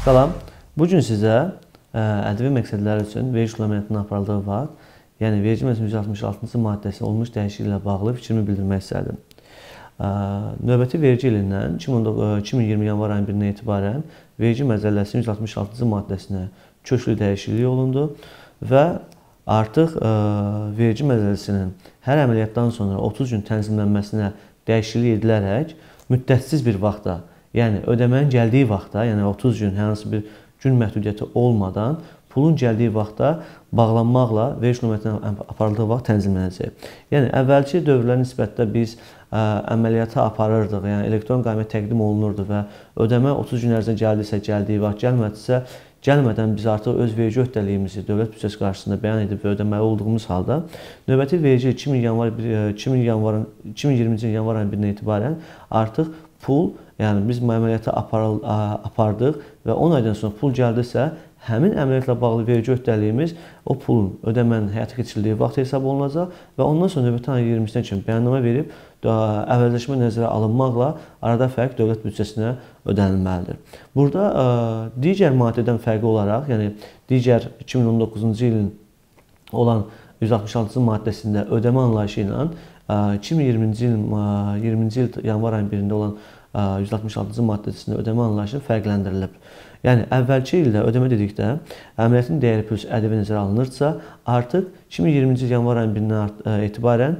Salam. Bu gün sizə ə, ədəbi məqsədlər üçün vergi əməliyyatının aparıldığı vaxt, yəni vergi məcəlləsinin 166-cı maddəsində olmuş dəyişikliklə bağlı fikrimi bildirmək istədim. Ə, növbəti vergi ilindən 2020 yanvar ayının 1-dən etibarən vergi məcəlləsinin 166-cı maddəsinə köklü dəyişiklik olundu və artıq ə, vergi məcəlləsinin hər əməliyyatdan sonra 30 gün tənzimlənməsinə dəyişiklik edilərək müddətsiz bir vaxtda Yəni ödəmənin gəldiyi vaxtda, yəni 30 gün hər hansı bir gün məhdudiyyəti olmadan pulun gəldiyi vaxtda bağlanmaqla vergi nömrəsinə aparıldığı vaxt tənzimlənəcək. Yəni əvvəlki dövrlərə nisbətdə biz ə, əməliyyatı aparırdıq, yəni elektron qaymə təqdim olunurdu və ödəmə 30 gün ərzində gəldisə, gəldiyi vaxt gəlmədisə, gəlmədən biz artıq öz vergi öhdəliyimizi dövlət büdcəsi qarşısında bəyan edib və ödəməli olduğumuz halda növbəti vergi 2000 yanvar 2000 yanvarın 2020-ci il yanvar ayının 1-dən etibarən artıq pul, yəni biz aparıl, apardıq və 10 aydan sonra pul gəldisə, həmin əməliyyatla bağlı vergi öhdəliyimiz o pulun ödəmənin həyata keçirildiyi vaxt hesab olunacaq və ondan sonra növbəti ayın 20-sinə kimi bəyannamə verib əvəzləşmə nəzərə alınmaqla arada fərq dövlət büdcəsinə ödənilməlidir. Burada ə, digər maddədən fərqli olaraq, yəni digər 2019-cu ilin olan 166-cı maddəsində ödəmə anlayışı ilə 2020-ci il 20-ci il yanvar ayının 1-də olan 166-cı maddəsində ödəmə anlayışı fərqləndirilib. Yəni əvvəlki ildə ödəmə dedikdə əməliyyatın dəyəri plus ƏDV nəzərə alınırsa, artıq 2020-ci il yanvar ayının 1-dən etibarən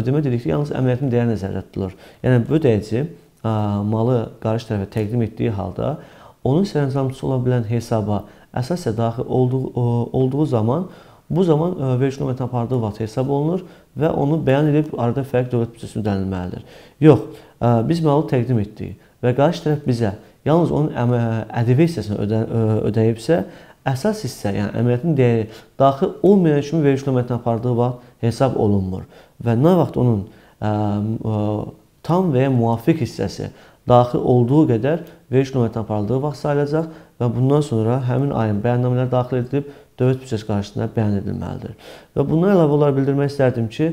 ödəmə dedikdə yalnız əməliyyatın dəyəri nəzərdə tutulur. Yəni ödəyici malı qarşı tərəfə təqdim etdiyi halda onun sərəncamçısı ola bilən hesaba əsaslə daxil olduğu, olduğu zaman Bu zaman e, vergi nömrəsini apardığı vaxt hesab olunur və onu bəyan edib arada fərq dövlət büdcəsinə ödənilməlidir. Yox, e, biz malı təqdim etdik və qarşı tərəf bizə yalnız onun ƏDV hissəsini ödə, e, ödəyibsə, əsas hissə, yəni əməliyyatın dəyəri daxil olmayan kimi vergi nömrəsini apardığı vaxt hesab olunmur və nə vaxt onun ə, ə, tam və ya müvafiq hissəsi daxil olduğu qədər vergi nömrəsini aparıldığı vaxt sayılacaq və bundan sonra həmin ayın bəyannamələri daxil edilib dövlət büdcəsi qarşısında bəyan edilməlidir. Və bundan əlavə olaraq bildirmək istərdim ki,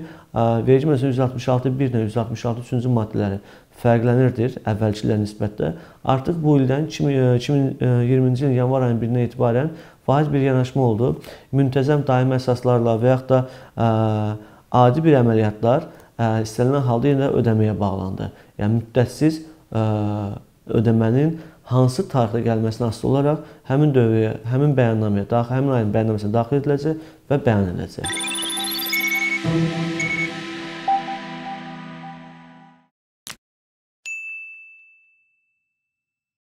vergi məcəlləsinin 166.1 ilə 166.3-cü maddələri fərqlənirdir əvvəlkilərə nisbətdə. Artıq bu ildən 2020-ci ilin yanvar ayının 1-dən etibarən faiz bir yanaşma oldu. Müntəzəm daimi əsaslarla və yaxud da ə, adi bir əməliyyatlar ə, istənilən halda yenə ödəməyə bağlandı. Yəni müddətsiz ödəmənin hansı tarixdə gəlməsinə asılı olaraq həmin dövrəyə, həmin bəyannaməyə daxil, həmin ayın bəyannaməsinə daxil ediləcək və bəyan ediləcək.